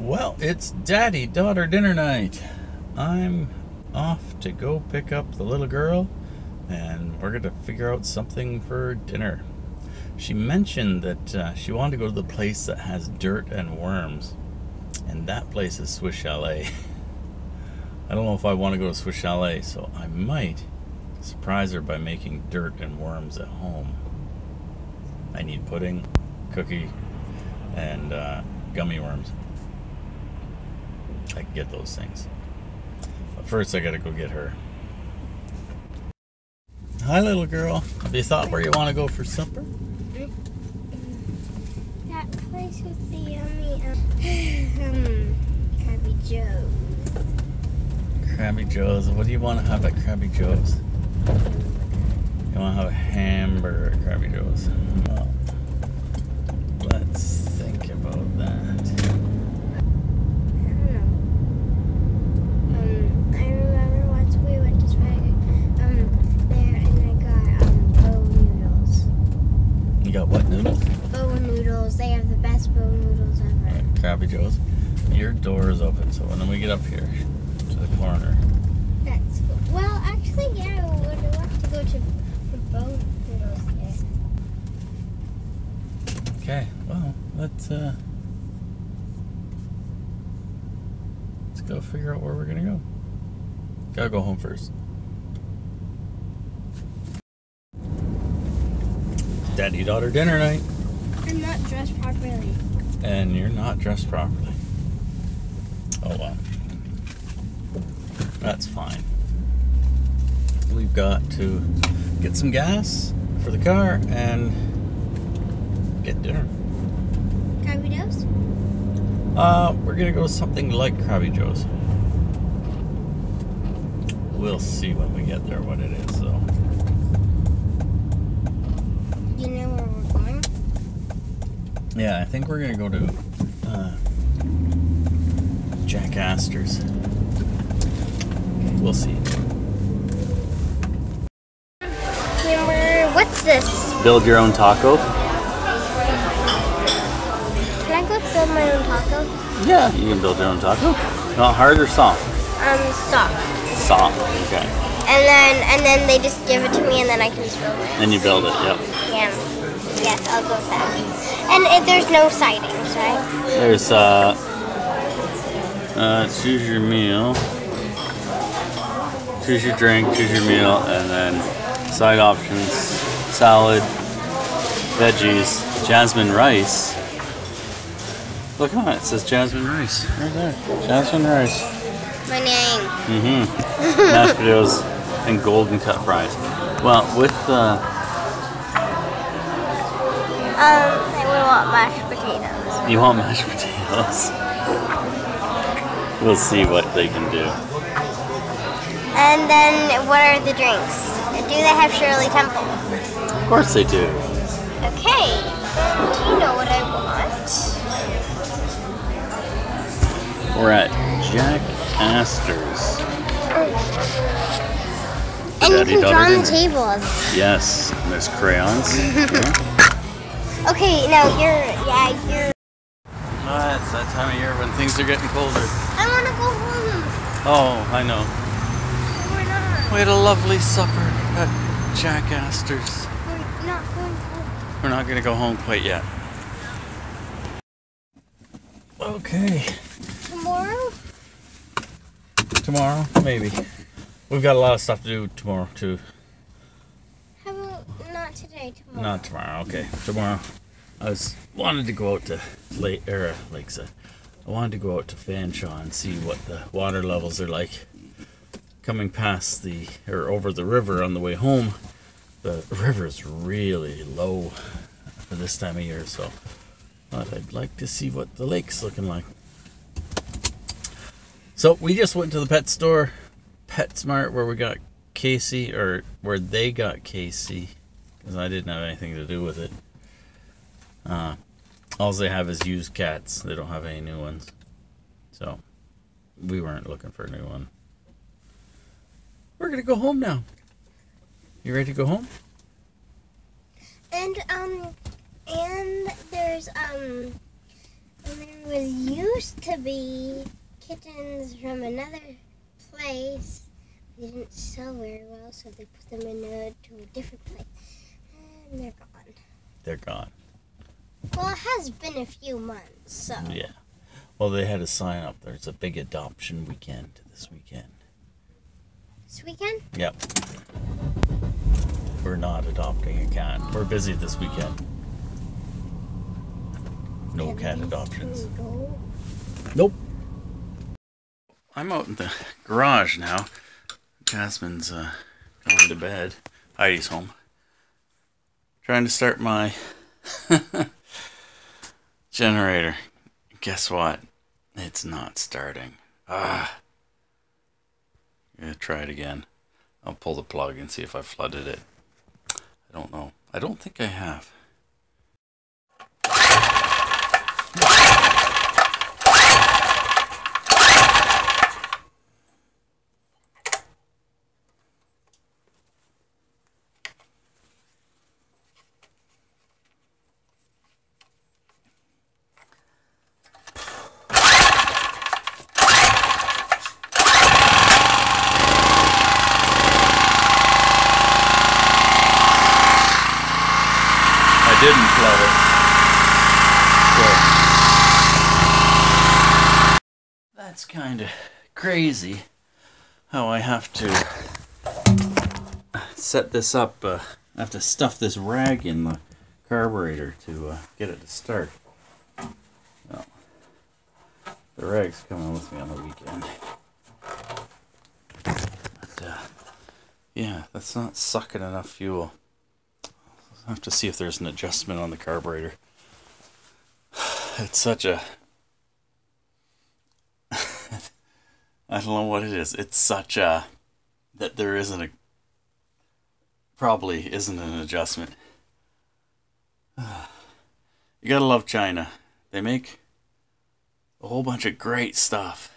Well, it's daddy daughter dinner night. I'm off to go pick up the little girl, and we're going to figure out something for dinner. She mentioned that uh, she wanted to go to the place that has dirt and worms, and that place is Swiss Chalet. I don't know if I want to go to Swiss Chalet, so I might surprise her by making dirt and worms at home. I need pudding, cookie, and uh, gummy worms. I can get those things. But first, I gotta go get her. Hi, little girl. Have you thought where you want to go for supper? That place with the yummy um, Krabby Joe's. Krabby Joe's. What do you want to have at Krabby Joe's? You want to have a hamburger at Krabby Joe's? Well, let's door is open, so when we get up here to the corner, That's cool. Well, actually, yeah, we would love to go to the bow noodles there. Okay, well, let's uh let's go figure out where we're gonna go. Gotta go home first. Daddy daughter dinner night, I'm not dressed properly. and you're not dressed properly. Oh well. That's fine. We've got to get some gas for the car and get dinner. Krabby Joe's? Uh, we're gonna go something like Krabby Joe's. We'll see when we get there what it is, though. You know where we're going? Yeah, I think we're gonna go to uh, Jack Astor's. We'll see. What's this? Build your own taco. Can I go build my own taco? Yeah, you can build your own taco. Not hard or soft? Um, soft. Soft. Okay. And then, and then they just give it to me, and then I can just build it. Then you build it. Yep. Yeah. Yes, I'll go with that. And it, there's no sightings, right? There's uh, uh, choose your meal, choose your drink, choose your meal, and then side options: salad, veggies, jasmine rice. Look on it; it says jasmine rice right there. Jasmine rice. My name. Mm-hmm. Mashed potatoes and golden cut fries. Well, with the... Um, I would want mashed potatoes. you want mashed potatoes. We'll see what they can do. And then, what are the drinks? Do they have Shirley Temple? Of course they do. Okay. Do you know what I want? We're at Jack Astor's. And Daddy, you can draw on the tables. Yes, and there's crayons. yeah. Okay, now you're, yeah, you're. It's that time of year when things are getting colder. I want to go home. Oh, I know. We're not. We had a lovely supper at Jack Astor's. We're not going home. We're not gonna go home quite yet. Okay, Tomorrow? tomorrow maybe. We've got a lot of stuff to do tomorrow too. How about not today, tomorrow? Not tomorrow. Okay, tomorrow. I was wanted to go out to Lake or Lakeside. I wanted to go out to Fanshawe and see what the water levels are like coming past the or over the river on the way home. The river's really low for this time of year, so thought I'd like to see what the lake's looking like. So we just went to the pet store, PetSmart, where we got Casey, or where they got Casey, because I didn't have anything to do with it. Uh, all they have is used cats. They don't have any new ones. So we weren't looking for a new one. We're gonna go home now. You ready to go home? And um, and there's um, there was used to be kittens from another place. They didn't sell very well, so they put them in a, to a different place. And they're gone. They're gone. Well, it has been a few months, so. Yeah. Well, they had a sign up. There's a big adoption weekend this weekend. This weekend? Yep. We're not adopting a cat. We're busy this weekend. No cat adoptions. Nope. I'm out in the garage now. Jasmine's uh, going to bed. Heidi's home. Trying to start my generator. Guess what? It's not starting. Ah. Gonna try it again. I'll pull the plug and see if I flooded it. I don't know. I don't think I have. Didn't it. So that's kind of crazy how I have to set this up. Uh, I have to stuff this rag in the carburetor to uh, get it to start. Well, the rag's coming with me on the weekend. But, uh, yeah, that's not sucking enough fuel. I have to see if there's an adjustment on the carburetor. It's such a. I don't know what it is. It's such a. that there isn't a. probably isn't an adjustment. You gotta love China. They make a whole bunch of great stuff.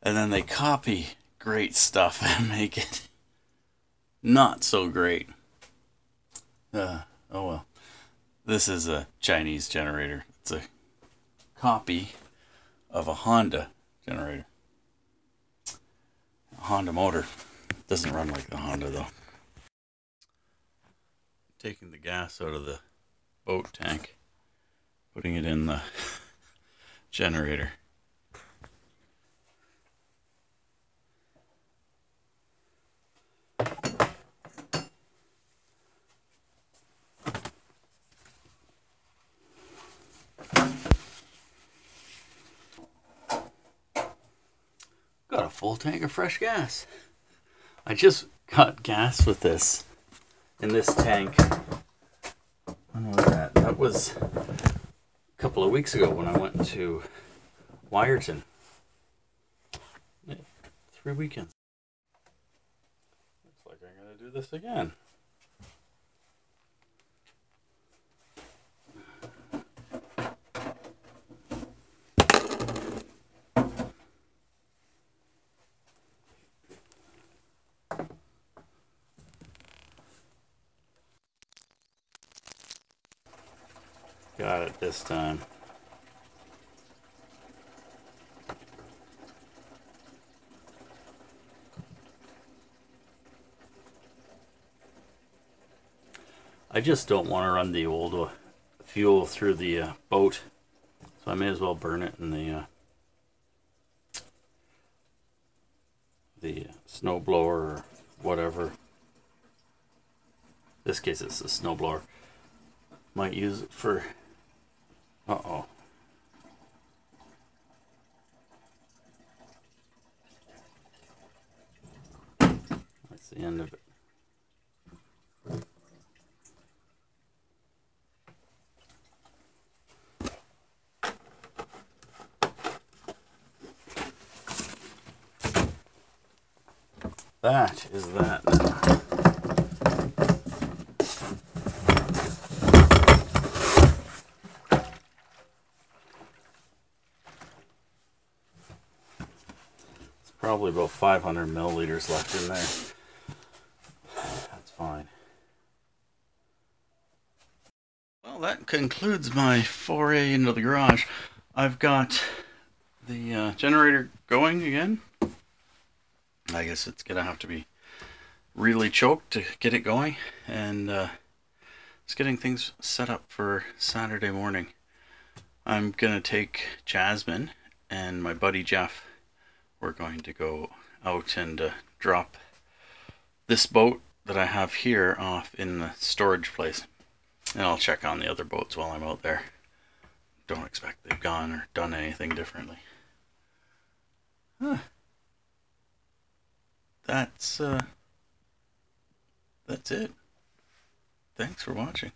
And then they copy great stuff and make it not so great. Uh, oh well. This is a Chinese generator. It's a copy of a Honda generator. A Honda motor. Doesn't run like the Honda though. Taking the gas out of the boat tank, putting it in the generator. Got a full tank of fresh gas. I just got gas with this in this tank. When was that? That was a couple of weeks ago when I went to Wiarton. Three weekends. Looks like I'm gonna do this again. Got it this time. I just don't want to run the old uh, fuel through the uh, boat, so I may as well burn it in the uh, the snow blower or whatever. this case, it's a snowblower. Might use it for. Uh oh. That's the end of it. That is that now. It's probably about 500 milliliters left in there. That's fine. Well, that concludes my foray into the garage. I've got the uh, generator going again. I guess it's gonna have to be really choked to get it going, and uh, it's getting things set up for Saturday morning. I'm gonna take Jasmine and my buddy Jeff. We're going to go out and uh, drop this boat that I have here off in the storage place. And I'll check on the other boats while I'm out there. Don't expect they've gone or done anything differently. Huh. That's uh that's it. Thanks for watching.